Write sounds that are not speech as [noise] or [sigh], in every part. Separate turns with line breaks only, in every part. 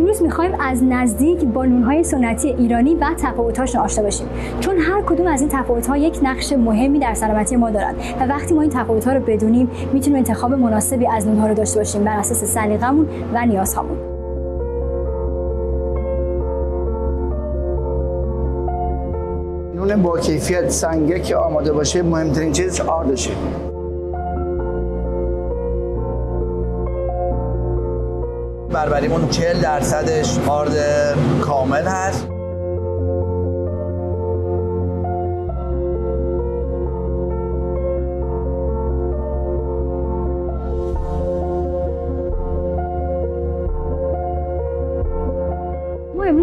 امروز می‌خوایم از نزدیک با نونهای سنتی ایرانی و تفاوت‌هاشون آشنا باشیم چون هر کدوم از این تفاوت‌ها یک نقش مهمی در سلامتی ما دارند و وقتی ما این تفاوت‌ها رو بدونیم می‌تونیم انتخاب مناسبی از نونها رو داشته باشیم بر اساس سلیقمون و نیازهامون.
نون با کیفیت سنگه که آماده باشه مهمترین چیزش آردشه
بربریمون 40 درصدش آرد کامل هست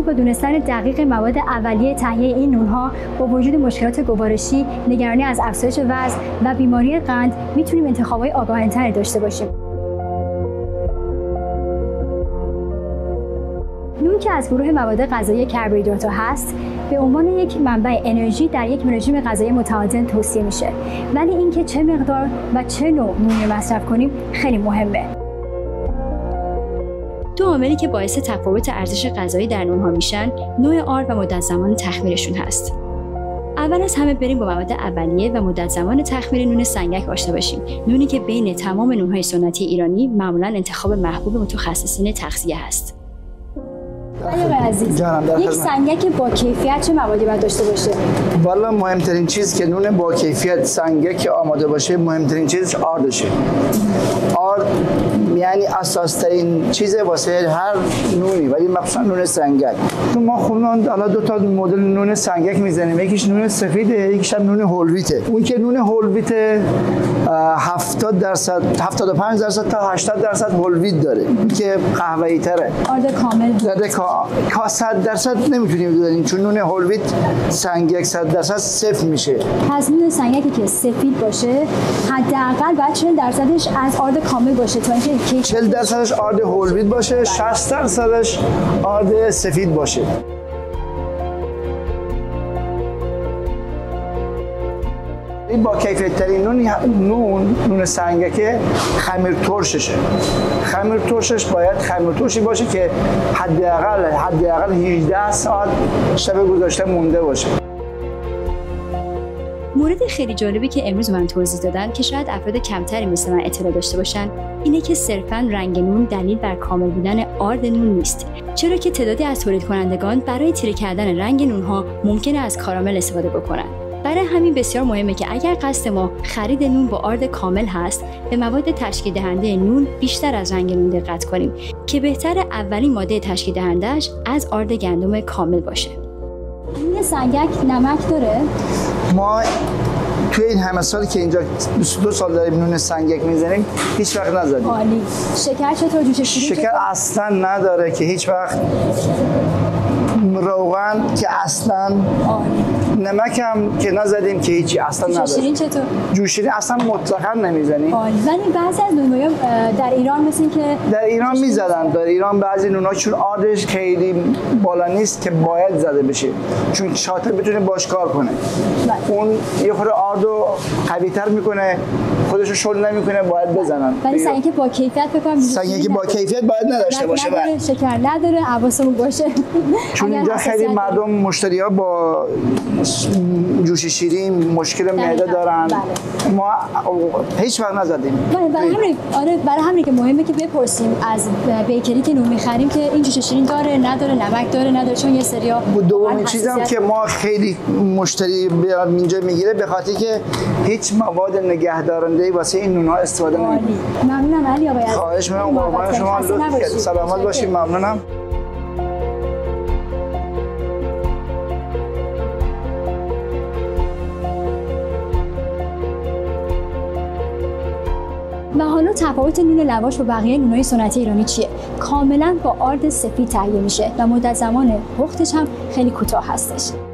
با دونستن دقیق مواد اولیه تهیه این نونها با وجود مشکلات گوارشی، نگرانی از افزایش وزن و بیماری قند می‌تونیم انتخابهای آگاهانه‌تری داشته باشیم. نون که از گروه مواد غذایی کربوهیدرات هست. به عنوان یک منبع انرژی در یک رژیم غذایی متوازن توصیه میشه. ولی اینکه چه مقدار و چه نوع نون مصرف کنیم خیلی مهمه. دو عاملی که باعث تفاوت ارزش غذایی در نونها میشن نوع آرد و مدت زمان تخمیرشون هست. اول از همه بریم با مواد اولیه و مدت زمان تخمیر نون سنگک آشنا باشیم نونی که بین تمام نونهای سنتی ایرانی معمولا انتخاب محبوب متخصصین تغذیه هست. عزیز یک سنگک با کیفیت چه موادی باید داشته باشه؟
والا مهمترین چیز که نون با کیفیت سنگک آماده باشه مهمترین چیزش آردشه آرد یعنی اساسترین چیز واسه هر نونی ولی مخصوصا نون سنگک. تو ما خب حالا دو تا مدل نون سنگک می‌زنیم. یکیش نون سفیده یکیش هم نون هول ویته اون که نون هول ویت 70 درصد 75 درصد تا 80 درصد هول ویت داره که قهوه‌ای تره
آرد کامل
زده 100 درصد نمی‌تونیم بذاریم چون نون هول ویت سنگک 100 درصد صفر میشه.
پس نون سنگکی که سفید باشه حداقل باید 40 درصدش از آرد کامل باشه تا اینکه
40 درصدش آرد هول ویت باشه 60 درصدش آرد سفید باشه. این با کیفیت ترین نون نون نون سنگکه خمیر ترششه. خمیر ترشش باید خمیر ترشی باشه که حداقل حداقل 18 ساعت شب گذاشته مونده باشه.
مورد خیلی جالبی که امروز من توضیح دادم که شاید افراد کمتری مثل من اطلاع داشته باشن اینه که صرفا رنگ نون دلیل بر کامل بودن آرد نون نیست. چرا که تعدادی از تولید کنندگان برای تیره کردن رنگ نونها ممکنه از کارامل استفاده بکنن؟ برای همین بسیار مهمه که اگر قصد ما خرید نون با آرد کامل هست به مواد تشکیل دهنده نون بیشتر از رنگ نون دقت کنیم که بهتر اولین ماده تشکیل دهندهش از آرد گندم کامل باشه. این سنگک نمک داره؟
ما توی این همه سالی که اینجا 22 سال داریم نون سنگک می‌زنیم هیچ وقت نزدیم.
عالی. شکر چطور جوش شیرین
شکر اصلا نداره که هیچ وقت روغن که اصلا نمک هم که نزدیم که هیچی اصلا نداره
شیرین چطور؟
جوشیرین اصلا مطلقا نمی‌زنیم.
ولی بعضی از نونها در ایران مثل که
در ایران می‌زدن. در ایران بعضی نونها چون آردش خیلی بالا نیست که باید زده بشه. چون شاطر بتونه باش کار کنه. بله. اون یه خورده آردو قوی‌تر می‌کنه. خودشو شل نمی‌کنه باید بزنن.
ولی سنگی با کیفیت بکنم
سنگی با کیفیت باید نداشته باشه
نداره شکر نداره حواسمون باشه.
چون اینجا خیلی مردم مشتری ها با جوش شیرین مشکل معده دارن. بله. ما هیچ وقت نزدیم.
بله برای همین آره. برای همین که مهمه که بپرسیم از بیکری که نون می‌خریم که این جوش شیرین داره نداره نمک داره نداره. چون یه سریا
دومین چیزم که ما خیلی مشتری اینجا می‌گیره به خاطر که هیچ مواد نگهدارنده واسه این نونها استفاده نمی‌کنه.
ممنونم علی آقای
خواهش می‌کنم. قربان شما سلامت باشید. ممنونم.
و حالا تفاوت نون لواش با بقیه نونهای سنتی ایرانی چیه؟ کاملا با آرد سفید تهیه میشه و مدت زمان پختش هم خیلی کوتاه هستش.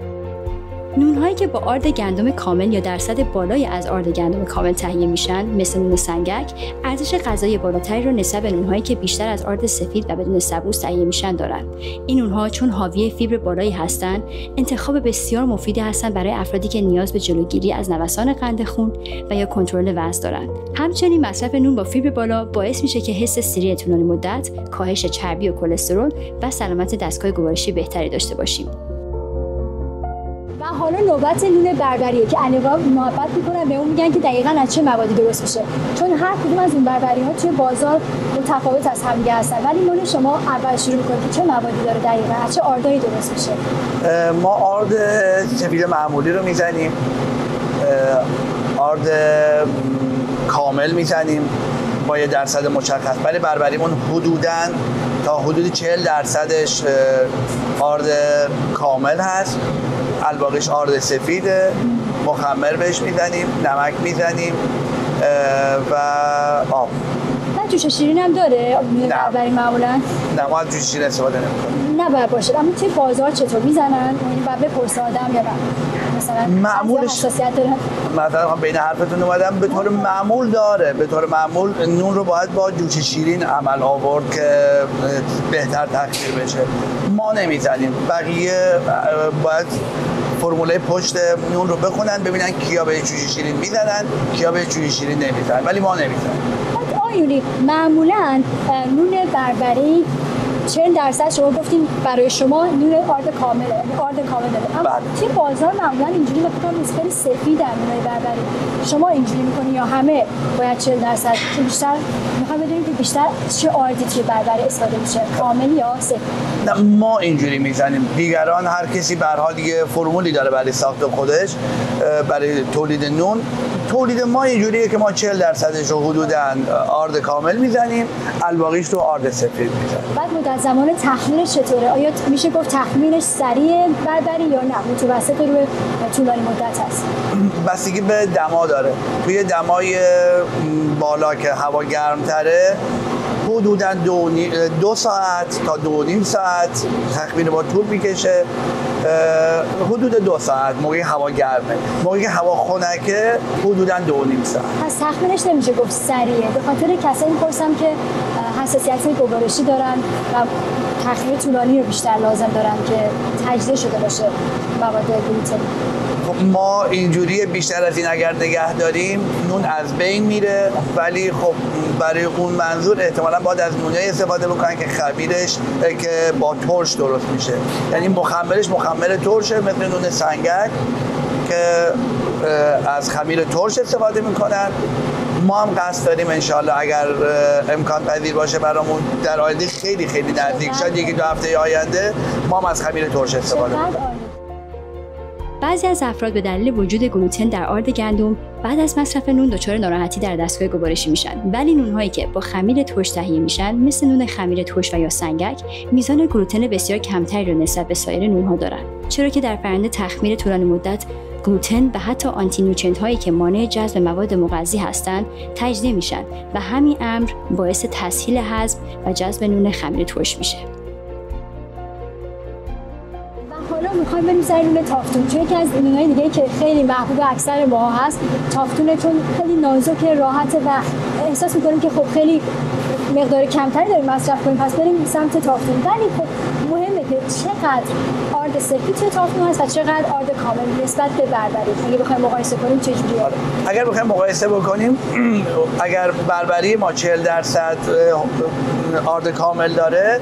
نونهایی که با آرد گندم کامل یا درصد بالایی از آرد گندم کامل تهیه میشن مثل نون سنگک ارزش غذایی بالاتری را نسبت به نونهایی که بیشتر از آرد سفید و بدون سبوس تهیه میشن دارند این نونها چون حاوی فیبر بالایی هستند انتخاب بسیار مفیدی هستند برای افرادی که نیاز به جلوگیری از نوسان قند خون و یا کنترل وزن دارند همچنین مصرف نون با فیبر بالا باعث میشه که حس سیری طولانی مدت کاهش چربی و کلسترول و سلامت دستگاه گوارشی بهتری داشته باشیم.
حالا نوبت نون بربریه که انواع محبت می‌کنن به اون میگن که دقیقا از چه موادی درست میشه. چون هر کدوم از اون بربری ها توی بازار متفاوت از همدیگه هستن. ولی نون شما اول شروع می‌کنید که چه موادی داره دقیقا؟ از چه آردایی درست میشه؟
ما آرد سفید معمولی رو می‌زنیم. آرد کامل می‌زنیم با یه درصد مشخص. ولی بربریمون حدوداً تا حدود 40 درصدش آرد کامل هست. الباقیش آرد سفیده مخمر بهش می‌زنیم نمک می‌زنیم و آب.
جوش شیرین هم داره؟
نه.
برای معمولا؟
نه ما از جوش شیرین استفاده نمی‌کنیم
نه باید باشه اما توی بازار چطور می‌زنن؟ بعد بپرسه آدم یا نه؟ مثلا
معمولش
حساسیت
مثلا بین حرفتون اومدم به طور معمول داره. به طور معمول نون رو باید با جوش شیرین عمل آورد که بهتر تخمیر بشه. ما نمی‌زنیم. بقیه باید فرموله پشت نون رو بخونن ببینن کیا به جوش شیرین می‌زنن کیا به جوش شیرین نمی‌زنن. ولی ما نمی‌زنیم.
آیونی معمولا نون بربری 40 درصد شما گفتین برای شما نور آرد کامله آرد کامل داره اما
بله.
توی بازار معمولا اینجوری میگم خیلی سفید در نونای بربری شما اینجوری می‌کنی یا همه باید 40 درصد؟ که بیشتر می‌خوام بدونیم که بیشتر چه آردی توی بربری استفاده میشه کامل یا سفید؟
نه ما اینجوری می‌زنیم. دیگران هر کسی به حال دیگه فرمولی داره برای ساخت خودش برای تولید نون. تولید ما اینجوریه که ما 40 درصدش رو حدودا آرد کامل می‌زنیم. الباقیش رو آرد سفید می‌زنیم.
بعد مدت زمان تخمینش چطوره؟ آیا میشه گفت تخمینش سریع بربری یا نه؟ متوسط رو به طولانی مدت هست.
بستگی به دما داره. توی دمای بالا که هوا گرمتره حدودا دو, دو ساعت تا دو نیم ساعت تخمین با طول می‌کشه. حدود دو ساعت موقعی هوا گرمه. موقعی هوا خنکه حدودا دو نیم ساعت.
پس تخمینش نمیشه گفت سریعه. به خاطر کسایی می‌پرسم که حساسیت گوارشی دارن و تخمیر طولانی رو بیشتر لازم دارن که تجزیه شده باشه مواد گلوتن.
خب ما اینجوری بیشتر از این اگر نگه داریم نون از بین میره. ولی خب برای اون منظور احتمالا باید از نونی استفاده بکنن که خمیرش که با ترش درست میشه. یعنی مخمرش مخمر ترشه مثل نون سنگک که از خمیر ترش استفاده می‌کنن. ما هم قصد داریم انشالله اگر امکان پذیر باشه برامون در آینده خیلی خیلی نزدیک شاید یکی دو هفته آینده ما هم از خمیر ترش استفاده
چقدر
کنیم
عالی.
بعضی از افراد به دلیل وجود گلوتن در آرد گندم بعد از مصرف نون دچار ناراحتی در دستگاه گوارشی میشن. ولی نونهایی که با خمیر ترش تهیه میشن مثل نون خمیر ترش و یا سنگک میزان گلوتن بسیار کمتری رو نسبت به سایر نونها دارند چرا که در فرآیند تخمیر طولانی مدت گلوتن و حتی آنتی نوترینت هایی که مانع جذب مواد مغذی هستند تجزیه میشن و همین امر باعث تسهیل هضم و جذب نون خمیر ترش میشه.
می‌خوایم بریم سر نون تافتون. چون یکی از نونهای دیگه که خیلی محبوب اکثر ما هست تافتونه چون خیلی نازک راحته و احساس می‌کنیم که خب خیلی مقدار کمتری داریم مصرف کنیم. پس بریم سمت تافتون. ولی خب مهمه که چقدر آرد سفید توی تافتون هست و چقدر آرد کامل نسبت به بربری. اگه بخوایم مقایسه کنیم چجوریه
آره. اگر بخوایم مقایسه بکنیم [clears throat] اگر بربری ما 40 درصد آرد کامل داره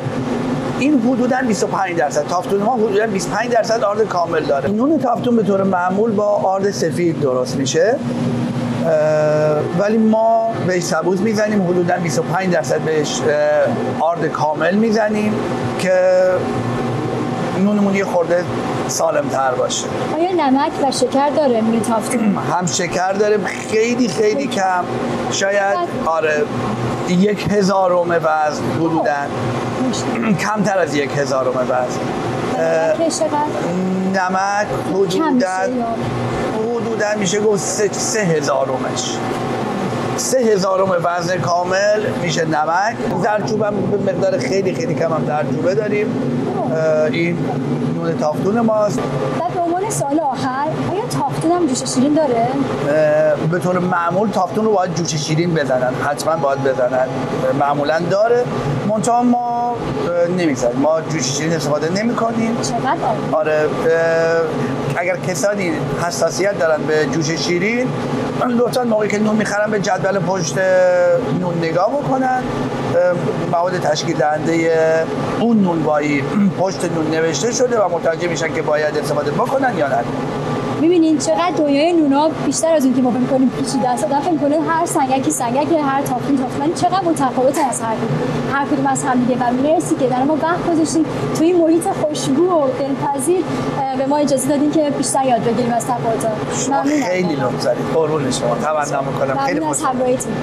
این حدودا 25 درصد. تافتون ما حدودا 25 درصد آرد کامل داره. نون تافتون به طور معمول با آرد سفید درست میشه. ولی ما بهش سبوز می‌زنیم. حدودا 25 درصد بهش آرد کامل می‌زنیم که نونمون یه خورده سالم تر باشه.
آیا نمک و شکر داره نون تافتون؟ [clears throat]
هم شکر داره. خیلی خیلی کم. شاید آره یک هزارم وزن حدودا. کمتر از یک هزارم وزن اه،
نمک کم
حدودا
میشه
گفت سه, سه هزارمش سه هزارم وزن کامل میشه نمک. زرچوب هم به مقدار خیلی خیلی کم هم زرچوبه داریم. این نون تافتون ماست.
بعد به عنوان سوال آخر آیا تافتون هم جوش شیرین داره؟
به طور معمول تافتون رو باید جوش شیرین بزنن حتما باید بزنن. معمولا داره. منتها ما نمی‌زنیم ما جوش شیرین استفاده نمی کنیم آره اگر کسانی حساسیت دارن به جوش شیرین لطفا موقعی که نون می‌خرن به جدول پشت نون نگاه بکنن. مواد تشکیل دهنده اون نونوایی پشت نون نوشته شده و متوجه میشن که باید استفاده بکنن یا نه.
می‌بینین چقدر دنیای نونا بیشتر از اون که ما فکر کنیم پیچیده است آدم فکر کنه هر سنگکی سنگک هر تافتون ولی چقدر متفاوت از هر کدوم. هر کدوم از هم دیگه. و مرسی که در ما وقت گذاشتین. توی این محیط خوشبو و دلپذیر به ما اجازه دادین که بیشتر یاد بگیریم از تفاوت‌ها.
خیلی لطف دارید قربون شما. تمنا می‌کنم. خیلی
ممنون از
خوشحال
همراهیتون.